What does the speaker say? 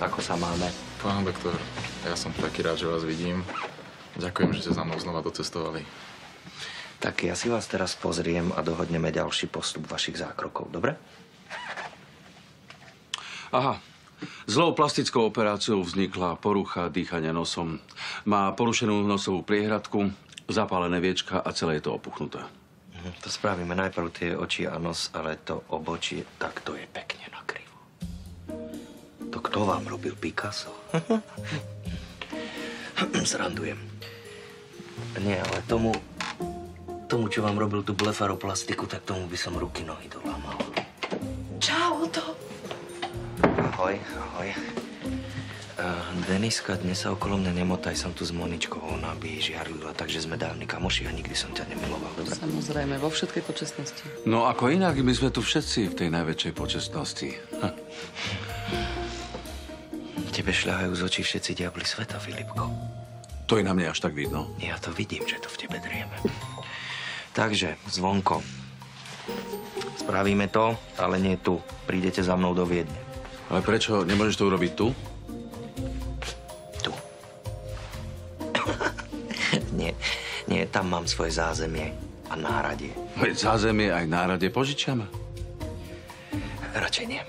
ako sa máme? Pán doktor, ja som taký rád, že vás vidím. Ďakujem, že ste za mnou znova docestovali. Tak ja si vás teraz pozriem a dohodneme ďalší postup vašich zákrokov, dobre? Aha. Zlou plastickou operáciou vznikla porucha dýchania nosom. Má porušenú nosovú priehradku, zapálené viečka a celé je to opuchnuté. Mhm, To spravíme najprv tie oči a nos, ale to obočie, tak to je pekne nakrivo. To kto vám robil Picasso? Srandujem. Nie, ale tomu, tomu, čo vám robil tú blefaroplastiku, tak tomu by som ruky, nohy dolámal. Čau, to. Ahoj, ahoj. Uh, Deniska, dnes sa okolo mňa nemotaj, som tu s Moničkou, ona by žiarlila, takže sme dávni kamoši a nikdy som ťa nemiloval, dobre? Samozrejme, vo všetkej počestnosti. No ako inak, my sme tu všetci v tej najväčšej počestnosti. Ha. Tebe šľahajú z očí všetci diabli sveta, Filipko. To je na mne až tak vidno. Ja to vidím, že to v tebe drieme. Takže, zvonko. Spravíme to, ale nie tu. Prídete za mnou do Viedne. Ale prečo nemôžeš to urobiť tu? Tu. nie, nie, tam mám svoje zázemie a náradie. Veď zázemie aj nárade požičiame. Radšej nie.